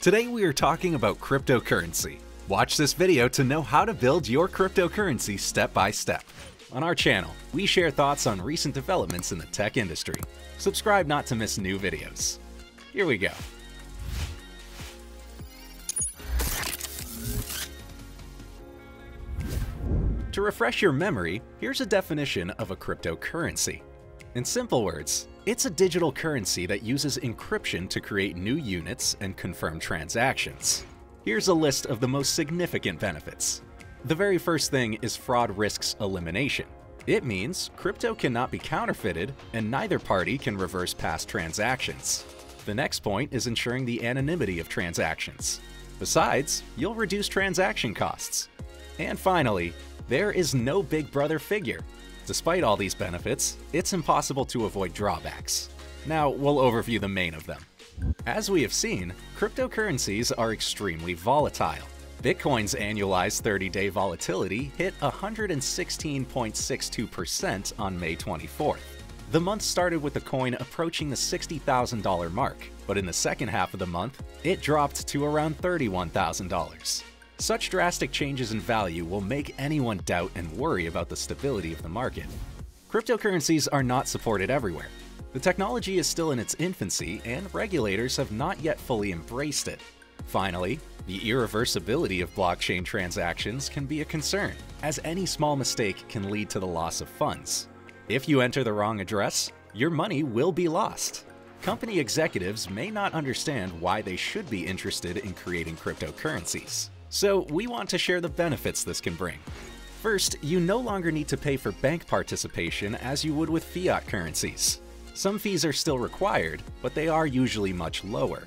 Today we are talking about cryptocurrency. Watch this video to know how to build your cryptocurrency step by step. On our channel, we share thoughts on recent developments in the tech industry. Subscribe not to miss new videos. Here we go. To refresh your memory, here's a definition of a cryptocurrency. In simple words, it's a digital currency that uses encryption to create new units and confirm transactions. Here's a list of the most significant benefits. The very first thing is fraud risks elimination. It means crypto cannot be counterfeited and neither party can reverse past transactions. The next point is ensuring the anonymity of transactions. Besides, you'll reduce transaction costs. And finally, there is no big brother figure. Despite all these benefits, it's impossible to avoid drawbacks. Now, we'll overview the main of them. As we have seen, cryptocurrencies are extremely volatile. Bitcoin's annualized 30-day volatility hit 116.62% on May 24th. The month started with the coin approaching the $60,000 mark, but in the second half of the month, it dropped to around $31,000. Such drastic changes in value will make anyone doubt and worry about the stability of the market. Cryptocurrencies are not supported everywhere. The technology is still in its infancy, and regulators have not yet fully embraced it. Finally, the irreversibility of blockchain transactions can be a concern, as any small mistake can lead to the loss of funds. If you enter the wrong address, your money will be lost. Company executives may not understand why they should be interested in creating cryptocurrencies. So we want to share the benefits this can bring. First, you no longer need to pay for bank participation as you would with fiat currencies. Some fees are still required, but they are usually much lower.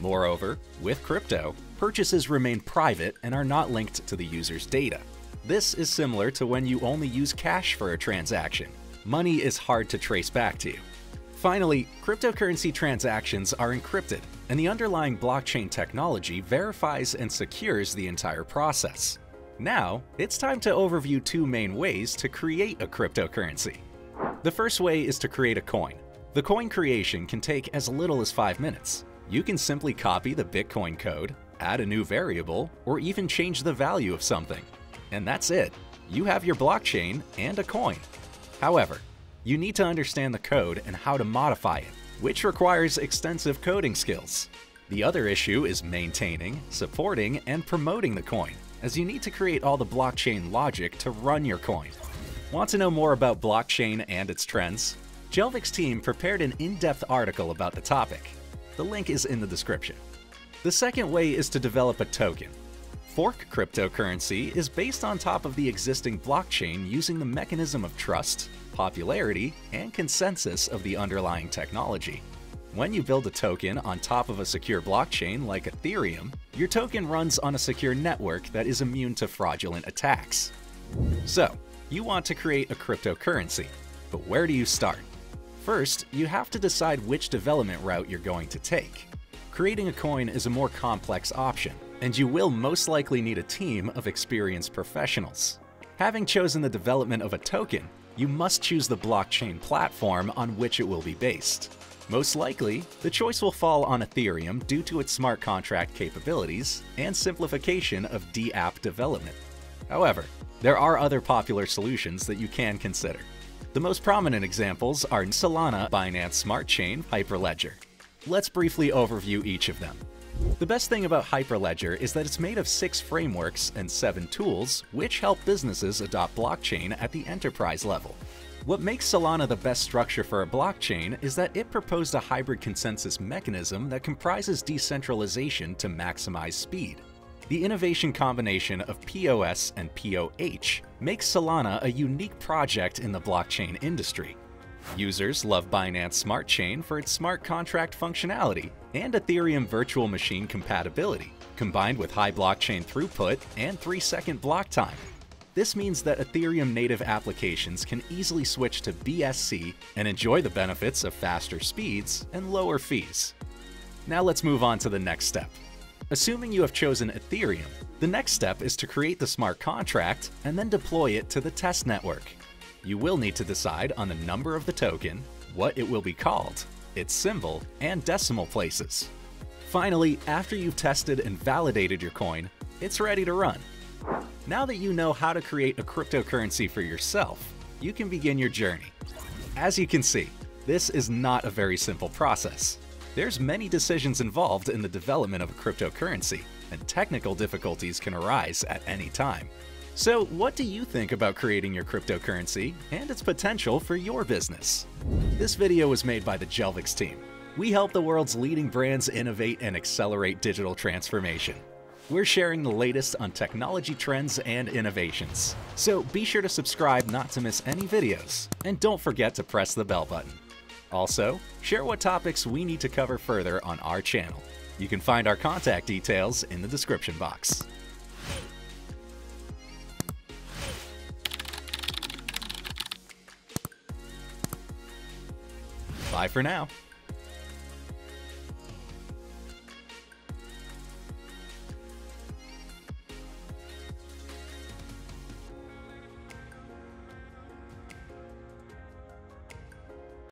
Moreover, with crypto, purchases remain private and are not linked to the user's data. This is similar to when you only use cash for a transaction. Money is hard to trace back to you. Finally, cryptocurrency transactions are encrypted, and the underlying blockchain technology verifies and secures the entire process. Now, it's time to overview two main ways to create a cryptocurrency. The first way is to create a coin. The coin creation can take as little as 5 minutes. You can simply copy the Bitcoin code, add a new variable, or even change the value of something. And that's it. You have your blockchain and a coin. However, you need to understand the code and how to modify it which requires extensive coding skills. The other issue is maintaining, supporting, and promoting the coin, as you need to create all the blockchain logic to run your coin. Want to know more about blockchain and its trends? Jelvix team prepared an in-depth article about the topic. The link is in the description. The second way is to develop a token. Fork cryptocurrency is based on top of the existing blockchain using the mechanism of trust, popularity, and consensus of the underlying technology. When you build a token on top of a secure blockchain like Ethereum, your token runs on a secure network that is immune to fraudulent attacks. So, you want to create a cryptocurrency, but where do you start? First, you have to decide which development route you're going to take. Creating a coin is a more complex option, and you will most likely need a team of experienced professionals. Having chosen the development of a token, you must choose the blockchain platform on which it will be based. Most likely, the choice will fall on Ethereum due to its smart contract capabilities and simplification of dApp development. However, there are other popular solutions that you can consider. The most prominent examples are Solana, Binance Smart Chain, Hyperledger. Let's briefly overview each of them. The best thing about Hyperledger is that it's made of six frameworks and seven tools, which help businesses adopt blockchain at the enterprise level. What makes Solana the best structure for a blockchain is that it proposed a hybrid consensus mechanism that comprises decentralization to maximize speed. The innovation combination of POS and POH makes Solana a unique project in the blockchain industry. Users love Binance Smart Chain for its smart contract functionality and Ethereum virtual machine compatibility, combined with high blockchain throughput and 3-second block time. This means that Ethereum native applications can easily switch to BSC and enjoy the benefits of faster speeds and lower fees. Now let's move on to the next step. Assuming you have chosen Ethereum, the next step is to create the smart contract and then deploy it to the test network. You will need to decide on the number of the token, what it will be called, its symbol, and decimal places. Finally, after you've tested and validated your coin, it's ready to run. Now that you know how to create a cryptocurrency for yourself, you can begin your journey. As you can see, this is not a very simple process. There's many decisions involved in the development of a cryptocurrency, and technical difficulties can arise at any time. So what do you think about creating your cryptocurrency and its potential for your business? This video was made by the Jelvix team. We help the world's leading brands innovate and accelerate digital transformation. We're sharing the latest on technology trends and innovations. So be sure to subscribe not to miss any videos, and don't forget to press the bell button. Also, share what topics we need to cover further on our channel. You can find our contact details in the description box. Bye for now.